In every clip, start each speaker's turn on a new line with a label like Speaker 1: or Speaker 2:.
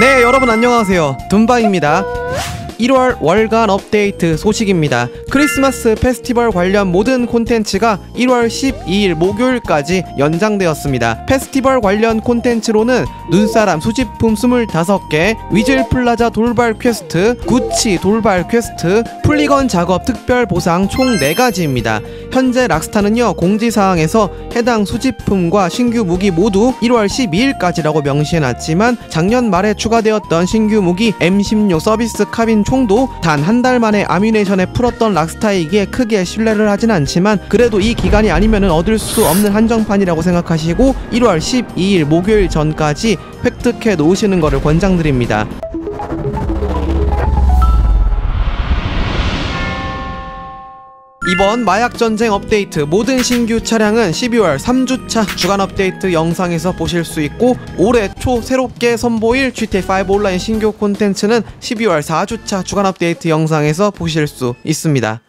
Speaker 1: 네, 여러분 안녕하세요. 둠바입니다. 1월 월간 업데이트 소식입니다. 크리스마스 페스티벌 관련 모든 콘텐츠가 1월 12일 목요일까지 연장되었습니다. 페스티벌 관련 콘텐츠로는 눈사람 수집품 25개, 위즐 플라자 돌발 퀘스트, 구치 돌발 퀘스트, 플리건 작업 특별 보상 총 4가지입니다. 현재 락스타는요, 공지사항에서 해당 수집품과 신규 무기 모두 1월 12일까지라고 명시해놨지만 작년 말에 추가되었던 신규 무기 M16 서비스 카빈 총도 단 한 달 만에 아뮤네이션에 풀었던 락스타이기에 크게 신뢰를 하진 않지만 그래도 이 기간이 아니면 얻을 수 없는 한정판이라고 생각하시고 1월 12일 목요일 전까지 획득해 놓으시는 것을 권장드립니다. 이번 마약 전쟁 업데이트 모든 신규 차량은 12월 3주차 주간 업데이트 영상에서 보실 수 있고 올해 초 새롭게 선보일 GTA5 온라인 신규 콘텐츠는 12월 4주차 주간 업데이트 영상에서 보실 수 있습니다.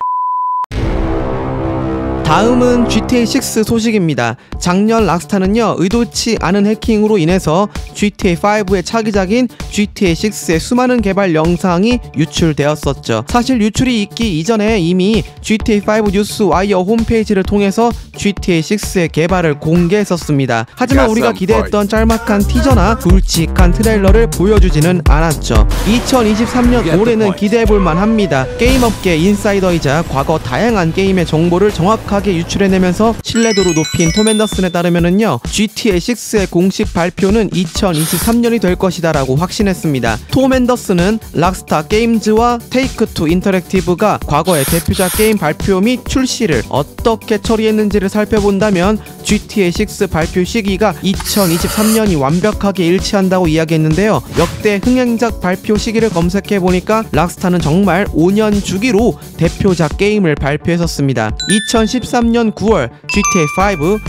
Speaker 1: 다음은 GTA6 소식입니다. 작년 락스타는요, 의도치 않은 해킹으로 인해서 GTA5의 차기작인 GTA6의 수많은 개발 영상이 유출되었었죠. 사실 유출이 있기 이전에 이미 GTA5 뉴스 와이어 홈페이지를 통해서 GTA6의 개발을 공개했었습니다. 하지만 우리가 기대했던 짤막한 티저나 굵직한 트레일러를 보여주지는 않았죠. 2023년 올해는 기대해볼 만 합니다. 게임업계 인사이더이자 과거 다양한 게임의 정보를 정확하게 유출해내면서 신뢰도를 높인 톰 앤더슨에 따르면은요 GTA 6의 공식 발표는 2023년이 될 것이다라고 확신 했습니다. 톰 앤더슨은 락스타 게임즈와 테이크 투 인터랙티브가 과거의 대표작 게임 발표 및 출시를 어떻게 처리했는지를 살펴본다면 GTA 6 발표 시기가 2023년이 완벽하게 일치한다고 이야기했는데요. 역대 흥행작 발표 시기를 검색해 보니까 락스타는 정말 5년 주기로 대표작 게임을 발표했었습니다. 2013년 9월 GTA 5,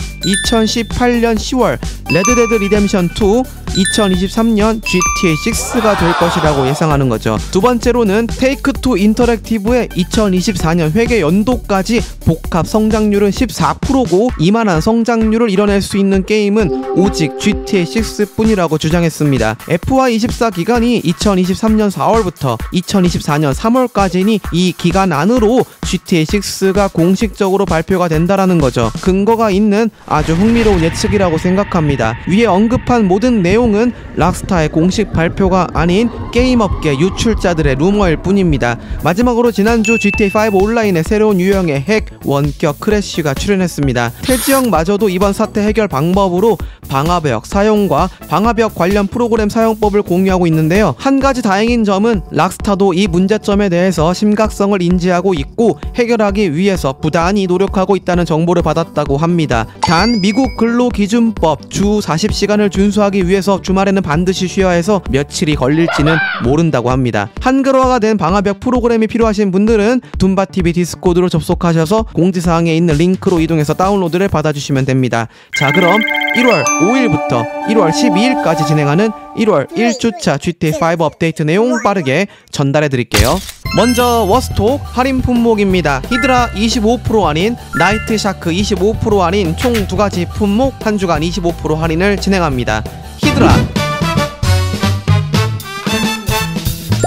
Speaker 1: 2018년 10월 레드데드 리뎀션 2, 2023년 GTA 6가 될 것이라고 예상하는 거죠. 두 번째로는 테이크 투 인터랙티브의 2024년 회계 연도까지 복합 성장률은 14%고 이만한 성장 률을 이뤄낼 수 있는 게임은 오직 GTA 6뿐이라고 주장했습니다. FY24 기간이 2023년 4월부터 2024년 3월까지니 이 기간 안으로 GTA 6가 공식적으로 발표가 된다라는 거죠. 근거가 있는 아주 흥미로운 예측이라고 생각합니다. 위에 언급한 모든 내용은 락스타의 공식 발표가 아닌 게임업계 유출자들의 루머일 뿐입니다. 마지막으로 지난주 GTA5 온라인의 새로운 유형의 핵 원격 크래쉬가 출연했습니다. 태지형마저 도 이번 사태 해결 방법으로 방화벽 사용과 방화벽 관련 프로그램 사용법을 공유하고 있는데요. 한 가지 다행인 점은 락스타도 이 문제점에 대해서 심각성을 인지하고 있고 해결하기 위해서 부단히 노력하고 있다는 정보를 받았다고 합니다. 단 미국 근로기준법 주 40시간을 준수하기 위해서 주말에는 반드시 쉬어야 해서 며칠이 걸릴지는 모른다고 합니다. 한글화가 된 방화벽 프로그램이 필요하신 분들은 둠바TV 디스코드로 접속하셔서 공지사항에 있는 링크로 이동해서 다운로드를 받아주시면 됩니다. 자 그럼 1월 5일부터 1월 12일까지 진행하는 1월 1주차 GTA5 업데이트 내용 빠르게 전달해 드릴게요. 먼저 Warstock 할인 품목입니다. 히드라 25% 할인, Nightshark 25% 할인 총 두 가지 품목 한 주간 25% 할인을 진행합니다. 히드라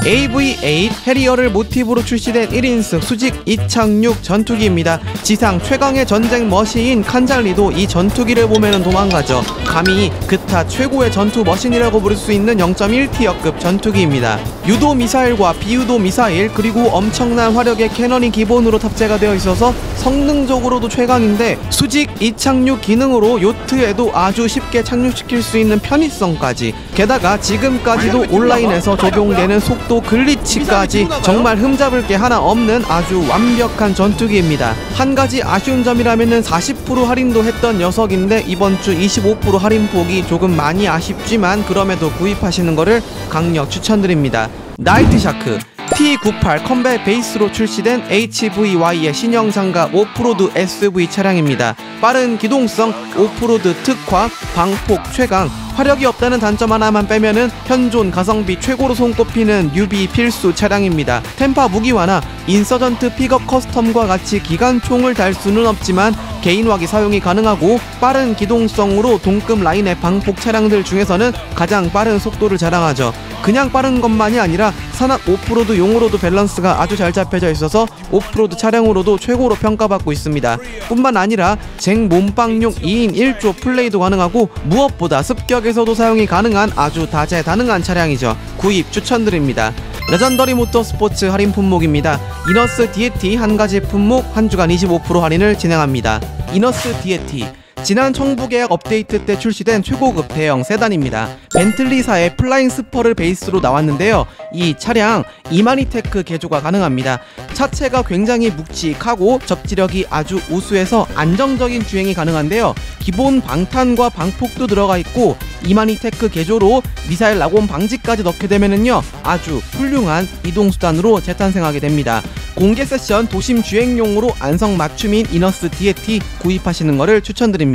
Speaker 1: AV8 해리어를 모티브로 출시된 1인승 수직 이착륙 전투기입니다. 지상 최강의 전쟁 머신인 Khanjali도 이 전투기를 보면 도망가죠. 감히 그타 최고의 전투 머신이라고 부를 수 있는 0.1 tier급 전투기입니다. 유도 미사일과 비유도 미사일 그리고 엄청난 화력의 cannon이 기본으로 탑재가 되어 있어서 성능적으로도 최강인데 수직 이착륙 기능으로 요트에도 아주 쉽게 착륙시킬 수 있는 편의성까지 게다가 지금까지도 온라인에서 적용되는 속도 glitch까지 정말 흠잡을 게 하나 없는 아주 완벽한 전투기입니다. 한 가지 아쉬운 점이라면 40% 할인도 했던 녀석인데 이번 주 25% 할인폭이 조금 많이 아쉽지만 그럼에도 구입하시는 것을 강력 추천드립니다. Nightshark T98 Combat 베이스로 출시된 HVY의 신형 장갑 오프로드 SUV 차량입니다. 빠른 기동성, 오프로드 특화, 방폭 최강, 화력이 없다는 단점 하나만 빼면은 현존 가성비 최고로 손꼽히는 newbie 필수 차량입니다. Tampa 무기화나 Insurgent Pick-Up Custom과 같이 기관총을 달 수는 없지만 개인화기 사용이 가능하고 빠른 기동성으로 동급 라인의 방폭 차량들 중에서는 가장 빠른 속도를 자랑하죠. 그냥 빠른 것만이 아니라 산악 오프로드 용으로도 밸런스가 아주 잘 잡혀져 있어서 오프로드 차량으로도 최고로 평가받고 있습니다. 뿐만 아니라 쟁 몸빵용 2인 1조 플레이도 가능하고 무엇보다 습격에서도 사용이 가능한 아주 다재다능한 차량이죠. 구입 추천드립니다. Legendary Motorsport 할인 품목입니다. Enus Deity 한 가지 품목 한 주간 25% 할인을 진행합니다. Enus Deity 지난 청부 계약 업데이트 때 출시된 최고급 대형 세단입니다. Bentley사의 Flying Spur를 베이스로 나왔는데요. 이 차량 Imani Tech 개조가 가능합니다. 차체가 굉장히 묵직하고 접지력이 아주 우수해서 안정적인 주행이 가능한데요. 기본 방탄과 방폭도 들어가 있고 Imani Tech 개조로 미사일 lock-on 방지까지 넣게 되면은요 아주 훌륭한 이동 수단으로 재탄생하게 됩니다. 공개 세션 도심 주행용으로 안성 맞춤인 Enus Deity 구입하시는 것을 추천드립니다.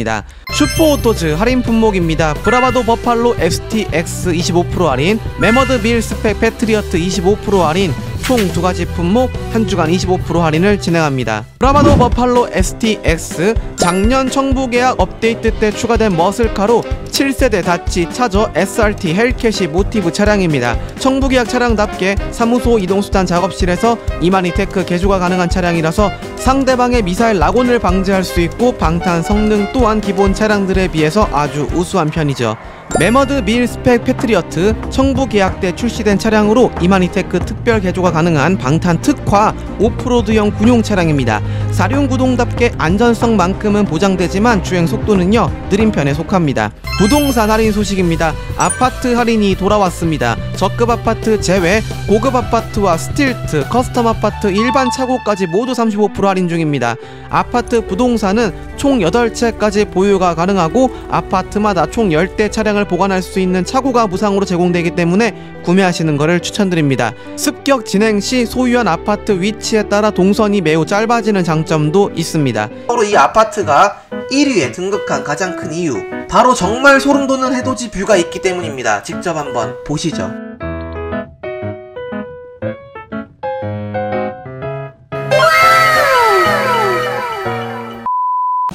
Speaker 1: Super Autos 할인 품목입니다. Bravado Buffalo STX 25% 할인, Mammoth Mil-Spec Patriot 25% 할인, 총 두 가지 품목 한 주간 25% 할인을 진행합니다. Bravado Buffalo STX 작년 청부 계약 업데이트 때 추가된 머슬카로 7세대 다치 차저 SRT 헬캐시 모티브 차량입니다. 청부 계약 차량답게 사무소 이동수단 작업실에서 Imani Tech 개조가 가능한 차량이라서 상대방의 미사일 lock-on을 방지할 수 있고 방탄 성능 또한 기본 차량들에 비해서 아주 우수한 편이죠. Mammoth Mil-Spec Patriot 청부 계약 때 출시된 차량으로 Imani Tech 특별 개조가 가능한 방탄 특화 오프로드형 군용 차량입니다. 사륜 구동답게 안전성만큼은 보장되지만 주행 속도는요 느린 편에 속합니다. 부동산 할인 소식입니다. 아파트 할인이 돌아왔습니다. 저급 아파트 제외 고급 아파트와 Stilt, 커스텀 아파트, 일반 차고까지 모두 35% 할인 중입니다. 아파트 부동산은 총 8채까지 보유가 가능하고 아파트마다 총 10대 차량을 보관할 수 있는 차고가 무상으로 제공되기 때문에 구매하시는 것을 추천드립니다. 습격 진행 시 소유한 아파트 위치에 따라 동선이 매우 짧아지는 장점도 있습니다. 바로 이 아파트가 1위에 등극한 가장 큰 이유 바로 정말 소름 돋는 해돋이 뷰가 있기 때문입니다. 직접 한번 보시죠.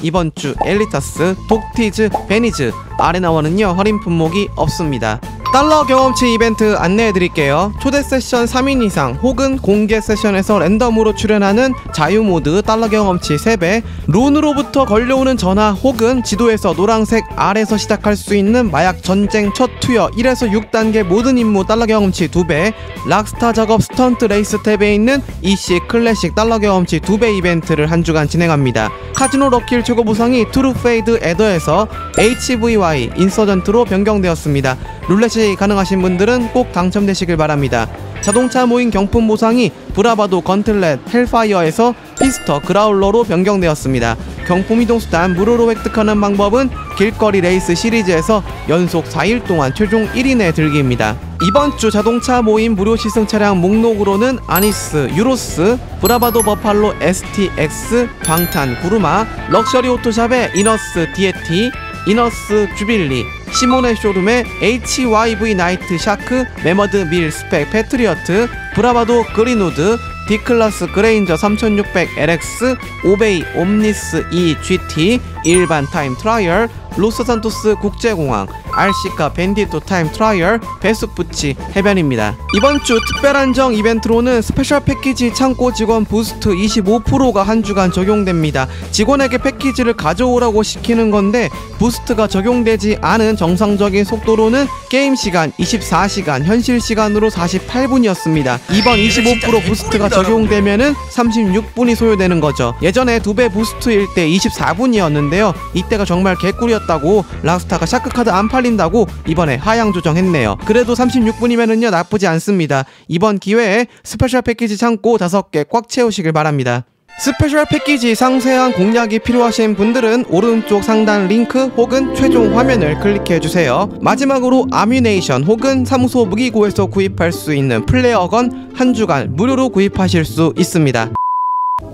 Speaker 1: 이번 주 Elitás, DockTease, Benny's, 아레나원은요 할인 품목이 없습니다. 달러 경험치 이벤트 안내해드릴게요. 초대 세션 3인 이상 혹은 공개 세션에서 랜덤으로 출연하는 자유 모드 달러 경험치 3배, Ron으로부터 걸려오는 전화 혹은 지도에서 노란색 R에서 시작할 수 있는 마약 전쟁 첫 투여 1에서 6단계 모든 임무 달러 경험치 2배, 락스타 작업 스턴트 레이스 탭에 있는 Issi Classic 달러 경험치 2배 이벤트를 한 주간 진행합니다. 카지노 Lucky Wheel 최고 보상이 Truffade Adder에서 HVY Insurgent로 변경되었습니다. 룰렛이 가능하신 분들은 꼭 당첨되시길 바랍니다. 자동차 모임 경품 보상이 Bravado Gauntlet Hellfire에서 Pfister Growler로 변경되었습니다. 경품 이동 수단 무료로 획득하는 방법은 길거리 레이스 시리즈에서 연속 4일 동안 최종 1위 내 들기입니다. 이번 주 자동차 모임 무료 시승 차량 목록으로는 Annis, Euros, Bravado Buffalo STX, 방탄, Kuruma, Luxury Autos 샵의 Enus Deity, Enus Jubilee, Simeon의 쇼룸의 HVY Nightshark, Mammoth Mil-Spec Patriot, Bravado Greenwood, Declasse Granger 3600LX, Obey Omnis e-GT, 일반 time trial, 로스산토스 국제공항, RC카 Bandito time trial, Vespucci 해변입니다. 이번 주 특별한 정 이벤트로는 스페셜 패키지 창고 직원 boost 25%가 한 주간 적용됩니다. 직원에게 패키지를 가져오라고 시키는 건데 boost가 적용되지 않은 정상적인 속도로는 게임 시간 24시간, 현실 시간으로 48분이었습니다. 이번 25% boost가 적용되면은 36분이 소요되는 거죠. 예전에 두 배 boost일 때 24분이었는데요. 이때가 정말 개꿀이었다고 락스타가 샤크카드 안 팔린다고 이번에 하향 조정했네요. 그래도 36분이면은요 나쁘지 않습니다. 이번 기회에 스페셜 패키지 창고 5개 꽉 채우시길 바랍니다. special 패키지 상세한 공략이 필요하신 분들은 오른쪽 상단 링크 혹은 최종 화면을 클릭해 주세요. 마지막으로 아뮤네이션 혹은 사무소 무기고에서 구입할 수 있는 flare gun 한 주간 무료로 구입하실 수 있습니다.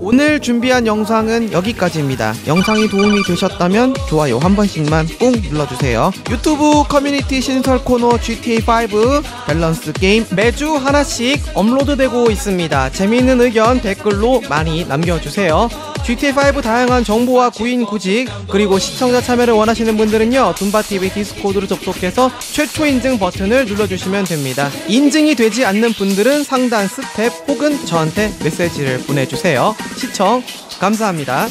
Speaker 1: 오늘 준비한 영상은 여기까지입니다. 영상이 도움이 되셨다면 좋아요 한 번씩만 꾹 눌러주세요. 유튜브 커뮤니티 신설 코너 GTA5 밸런스 게임 매주 하나씩 업로드되고 있습니다. 재미있는 의견 댓글로 많이 남겨주세요. GTA5 다양한 정보와 구인 구직 그리고 시청자 참여를 원하시는 분들은요 둠바TV 디스코드로 접속해서 최초 인증 버튼을 눌러주시면 됩니다. 인증이 되지 않는 분들은 상단 스태프 혹은 저한테 메시지를 보내주세요. 시청 감사합니다.